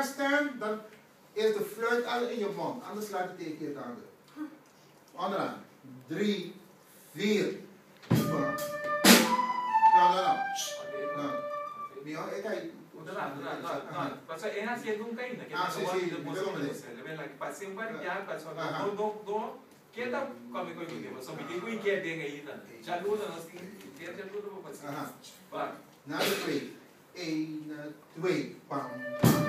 gaat staan, dan is de fluit al in je mond. Anders slaat het tegen je tanden. Onderaan. Drie, vier. Ja, ja, ja. Nou, Mio, eh, kijk. Udah lah, udah lah, udah lah. Pasal eh hasil nung kain Ah, kita si, nawa si, di di poso ba ni mo sa level like do do do kita kami ko yung so bigay ko yung kaya dinga ita. Chalu na nasi kaya chalu na pa pasing. Aha. Ba. Na de twee. Eén, eh, twee. Bam.